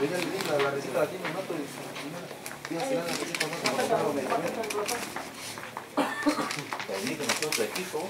Venga, la receta la tiene, no, no, no, medicamento. Ahí con nosotros equipo.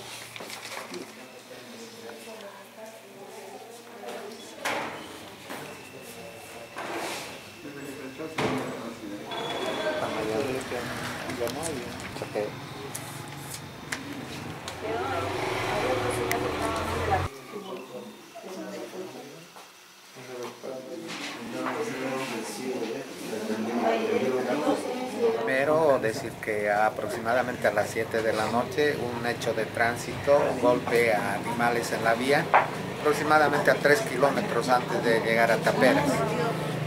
Decir que aproximadamente a las 7 de la noche un hecho de tránsito, un golpe a animales en la vía, aproximadamente a 3 kilómetros antes de llegar a Taperas.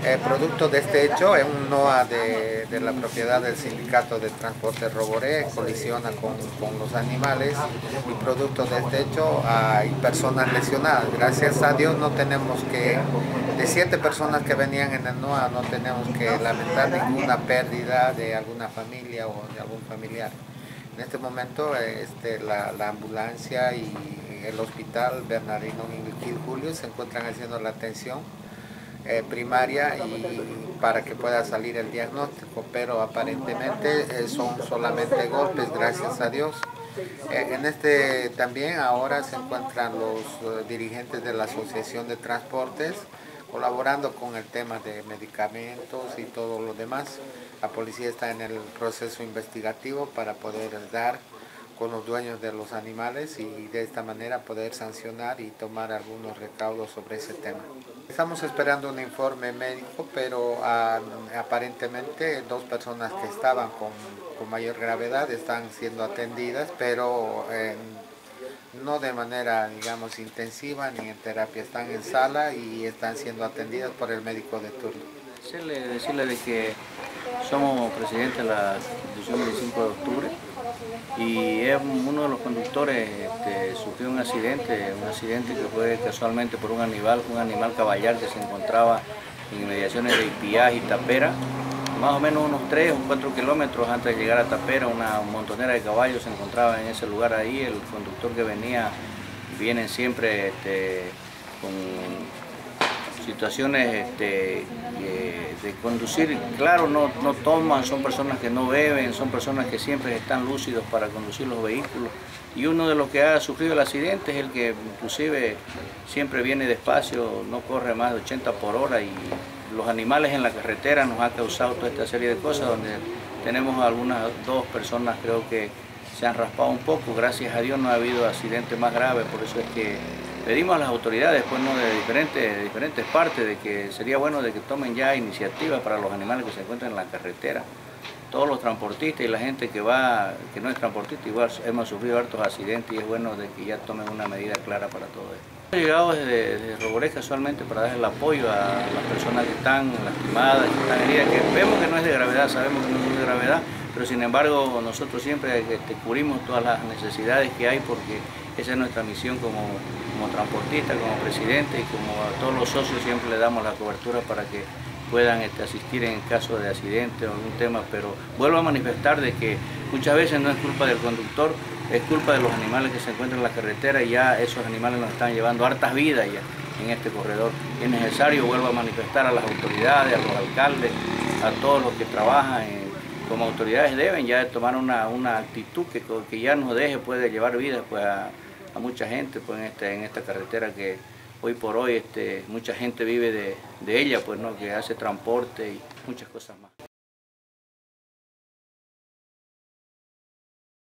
El producto de este hecho es un NOA de, de la propiedad del sindicato de transporte Roboré, colisiona con, con, los animales y producto de este hecho hay personas lesionadas. Gracias a Dios no tenemos que, de siete personas que venían en el NOA, no tenemos que lamentar ninguna pérdida de alguna familia o de algún familiar. En este momento este, la, la ambulancia y el hospital Bernardino Gil Julio se encuentran haciendo la atención eh, primaria y para que pueda salir el diagnóstico, pero aparentemente eh, son solamente golpes, gracias a Dios. Eh, en este también ahora se encuentran los dirigentes de la Asociación de Transportes colaborando con el tema de medicamentos y todo lo demás. La policía está en el proceso investigativo para poder dar con los dueños de los animales y de esta manera poder sancionar y tomar algunos recaudos sobre ese tema. Estamos esperando un informe médico, pero uh, aparentemente dos personas que estaban con, con, mayor gravedad están siendo atendidas, pero eh, no de manera, digamos, intensiva ni en terapia, están en sala y están siendo atendidas por el médico de turno. Decirle, decirle de que somos presidentes de la institución 25 de octubre y uno de los conductores este, sufrió un accidente, un accidente que fue casualmente por un animal, un animal caballar que se encontraba en inmediaciones de Ipiá y Tapera, más o menos unos 3 o 4 kilómetros antes de llegar a Tapera, una montonera de caballos se encontraba en ese lugar ahí, el conductor que venía, vienen siempre este, con situaciones este, de conducir, claro, no, no toman, son personas que no beben, son personas que siempre están lúcidos para conducir los vehículos. Y uno de los que ha sufrido el accidente es el que inclusive siempre viene despacio, no corre más de 80 por hora y los animales en la carretera nos ha causado toda esta serie de cosas donde tenemos algunas dos personas creo que se han raspado un poco, gracias a Dios no ha habido accidentes más graves, por eso es que pedimos a las autoridades pues, ¿no? de, diferentes, diferentes partes de que sería bueno de que tomen ya iniciativas para los animales que se encuentran en la carretera. Todos los transportistas y la gente que va, que no es transportista, igual hemos sufrido hartos accidentes y es bueno de que ya tomen una medida clara para todo esto. Hemos llegado desde, desde casualmente para dar el apoyo a las personas que están lastimadas, que están heridas, que vemos que no es de gravedad, sabemos que no es de gravedad, pero sin embargo nosotros siempre este, cubrimos todas las necesidades que hay porque esa es nuestra misión como, como transportista, como presidente y como a todos los socios siempre le damos la cobertura para que puedan este, asistir en caso de accidente o algún tema, pero vuelvo a manifestar de que muchas veces no es culpa del conductor, es culpa de los animales que se encuentran en la carretera y ya esos animales nos están llevando hartas vidas ya en este corredor. Es necesario, vuelvo a manifestar a las autoridades, a los alcaldes, a todos los que trabajan en como autoridades deben ya tomar una, actitud que, que, ya nos deje puede llevar vida pues, a, a, mucha gente pues, en, este, en esta carretera que hoy por hoy este, mucha gente vive de, de ella, pues, ¿no? que hace transporte y muchas cosas más.